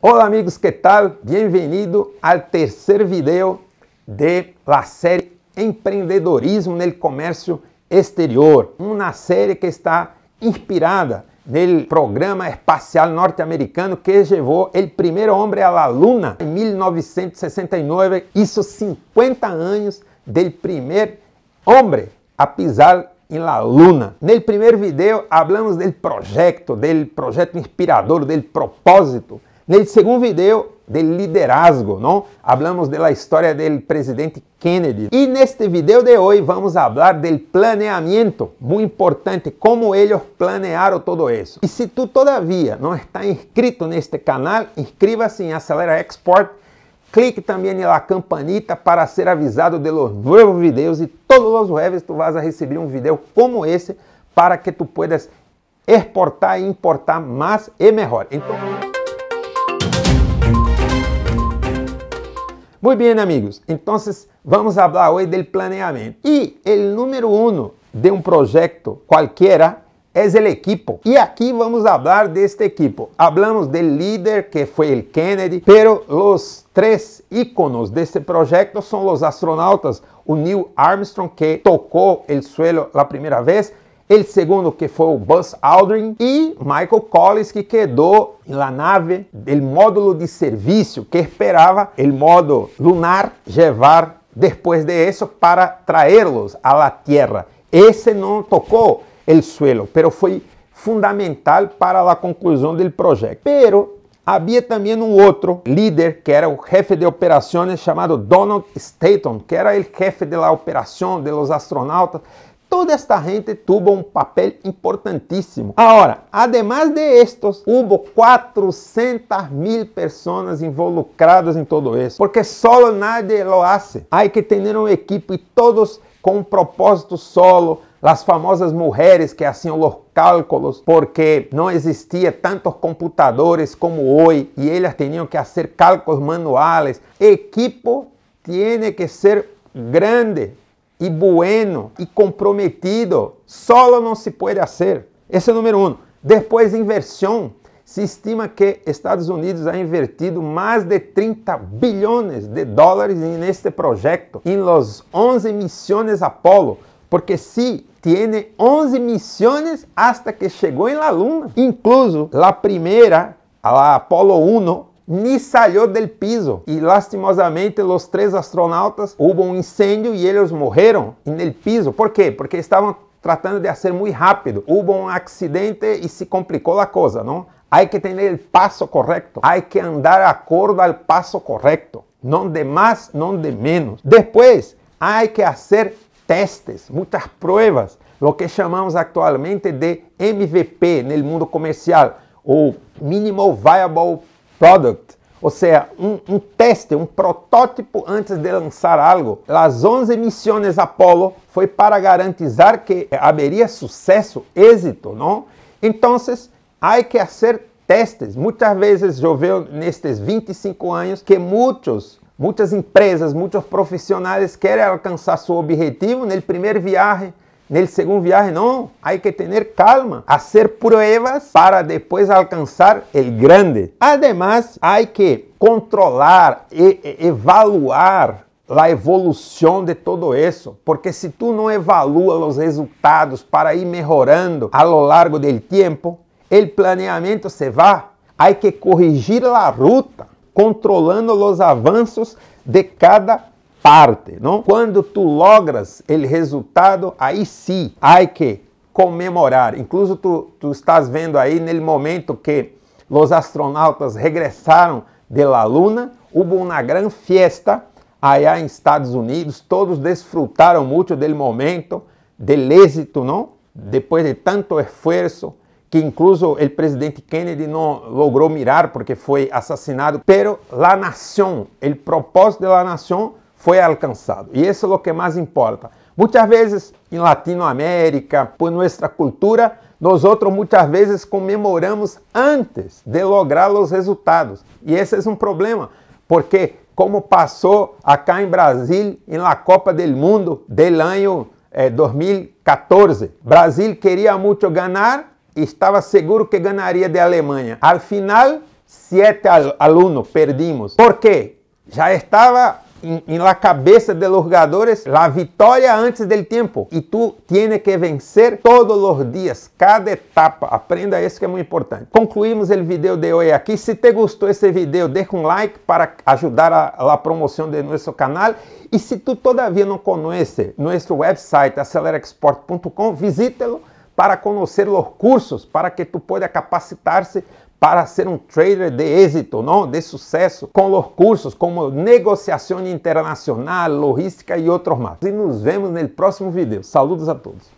Hola amigos, ¿qué tal? Bienvenido al tercer video de la serie Empreendedorismo no Comércio Exterior, uma série que está inspirada no programa espacial norte-americano que levou o primeiro homem à Luna em 1969, isso 50 anos do primeiro homem a pisar em la Luna. No primeiro vídeo, hablamos do projeto, do projeto inspirador, do propósito. No segundo vídeo, do liderazgo, não? Hablamos da história do presidente Kennedy. E neste vídeo de hoje vamos falar do planeamento, muito importante, como eles planearam todo isso. E se tu todavia não está inscrito neste canal, inscreva-se em Acelera Export Clique também na campanita para ser avisado de los novos vídeos e todos os jueves tu vas a receber um vídeo como esse para que tu puedas exportar e importar mais e melhor. Então... Muito bem, amigos. Então, vamos falar hoje do planeamento. E o número um de um projeto qualquer es el equipo. Y aquí vamos a hablar de este equipo. Hablamos del líder que fue el Kennedy, pero los tres íconos de este proyecto son los astronautas, o Neil Armstrong que tocó el suelo la primera vez, el segundo que fue Buzz Aldrin y Michael Collins que quedó en la nave del módulo de servicio que esperaba el modo lunar llevar después de eso para traerlos a la Tierra. Ese no tocó el suelo, pero foi fundamental para a conclusão do projeto. Pero havia também um outro líder que era o jefe de operações chamado Donald Staton, que era o jefe de la operação de los astronautas. Toda esta gente tuvo um papel importantíssimo. Agora, además de estos, hubo 400 mil pessoas involucradas em todo isso, porque solo nadie lo hace. Hay que ter um equipo e todos com um propósito solo, as famosas mulheres que hacían os cálculos porque não existia tantos computadores como hoje e elas tinham que fazer cálculos manuais. Equipo tiene que ser grande e bueno e comprometido. Solo não se pode fazer. Esse é o número um. Depois, inversão. Se estima que Estados Unidos ha invertido mais de 30 bilhões de dólares neste projeto, em los 11 missões Apollo porque sí, tiene 11 misiones hasta que chegou em la Luna. Incluso la primera, a Apollo 1, ni salió del piso. Y lastimosamente los tres astronautas, hubo un incendio y ellos morreram en el piso. ¿Por qué? Porque estaban tratando de hacer muy rápido. Hubo un accidente y se complicó la cosa, ¿no? Hay que tener el paso correcto. Hay que andar acorde al paso correcto. No de más, no de menos. Después, hay que hacer testes, muitas pruebas, o que chamamos atualmente de MVP no mundo comercial, ou Minimal Viable Product, ou seja, um, um, teste, um protótipo antes de lançar algo. As 11 missões Apollo foi para garantizar que haveria sucesso, êxito, não? Então, há que fazer testes. Muitas vezes eu vejo nestes 25 anos que muitos Muitas empresas, muitos profissionais querem alcançar seu objetivo no primeiro viagem, no segundo viagem, não. Há que ter calma, fazer pruebas para depois alcançar o grande. Además, há que controlar e evaluar a evolução de todo isso, porque se tu não evalua os resultados para ir melhorando a lo largo do tempo, o planeamento se vai. Há que corrigir a ruta controlando os avanços de cada parte, não? Quando tu logras o resultado, aí sim, há que comemorar. Incluso tu, tu estás vendo aí no momento que os astronautas regressaram de la Luna, houve uma grande fiesta allá em Estados Unidos, todos desfrutaram muito do momento, do êxito, não? Depois de tanto esforço, que incluso o presidente Kennedy não logrou mirar porque foi assassinado, pero la nação, o propósito da nação foi alcançado. E isso é o que mais importa. Muitas vezes em Latinoamérica, por nossa cultura, nós outros muitas vezes comemoramos antes de lograr os resultados. E esse é um problema, porque como passou acá em Brasil em la Copa del Mundo del ano eh, 2014, Brasil queria muito ganhar estava seguro que ganharia de Alemanha. Al final, siete al alunos perdimos. ¿Por qué? Ya estaba en, la cabeza de los jugadores la victoria antes del tiempo. Y tú tienes que vencer todos los días, cada etapa. Aprenda eso que es muy importante. Concluimos el video de hoy aquí. Si te gustó ese video, deja un like para ayudar a, la promoción de nuestro canal. Y si tú todavía no conoces nuestro website acelerexport.com, visítelo para conocer los cursos, para que tú puedas capacitarse para ser um trader de êxito, não? de sucesso, com os cursos como negociação internacional, logística e outros mais. E nos vemos no próximo vídeo. Saludos a todos.